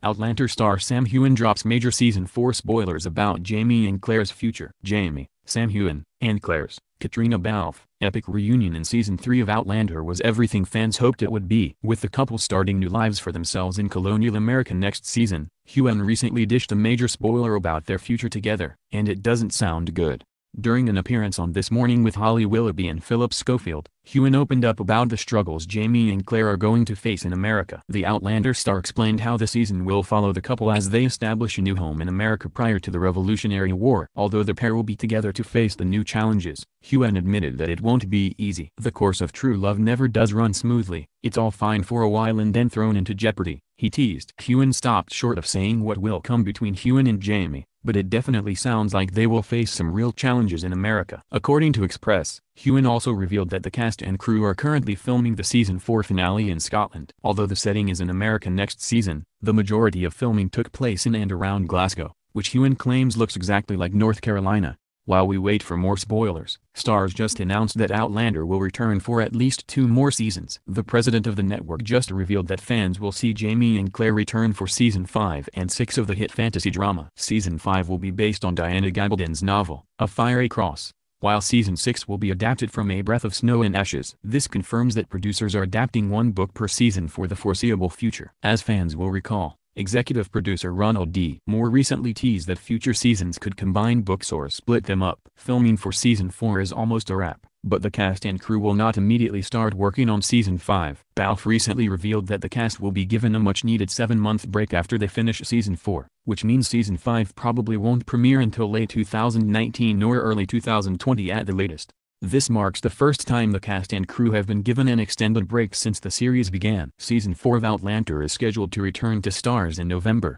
Outlander star Sam Heughan drops major season 4 spoilers about Jamie and Claire's future. Jamie, Sam Heughan, and Claire's, Caitriona Balfe, epic reunion in season 3 of Outlander was everything fans hoped it would be. With the couple starting new lives for themselves in colonial America next season, Heughan recently dished a major spoiler about their future together, and it doesn't sound good. During an appearance on This Morning with Holly Willoughby and Philip Schofield, Heughan opened up about the struggles Jamie and Claire are going to face in America. The Outlander star explained how the season will follow the couple as they establish a new home in America prior to the Revolutionary War. Although the pair will be together to face the new challenges, Heughan admitted that it won't be easy. The course of true love never does run smoothly, it's all fine for a while and then thrown into jeopardy, he teased. Heughan stopped short of saying what will come between Heughan and Jamie but it definitely sounds like they will face some real challenges in America. According to Express, Heughan also revealed that the cast and crew are currently filming the season 4 finale in Scotland. Although the setting is in America next season, the majority of filming took place in and around Glasgow, which Heughan claims looks exactly like North Carolina. While we wait for more spoilers, Starz just announced that Outlander will return for at least two more seasons. The president of the network just revealed that fans will see Jamie and Claire return for season 5 and 6 of the hit fantasy drama. Season 5 will be based on Diana Gabaldon's novel, A Fiery Cross, while season 6 will be adapted from A Breath of Snow and Ashes. This confirms that producers are adapting one book per season for the foreseeable future. As fans will recall, Executive producer Ronald D. Moore recently teased that future seasons could combine books or split them up. Filming for season 4 is almost a wrap, but the cast and crew will not immediately start working on season 5. Balfe recently revealed that the cast will be given a much-needed 7-month break after they finish season 4, which means season 5 probably won't premiere until late 2019 or early 2020 at the latest. This marks the first time the cast and crew have been given an extended break since the series began. Season 4 of Outlander is scheduled to return to Starz in November,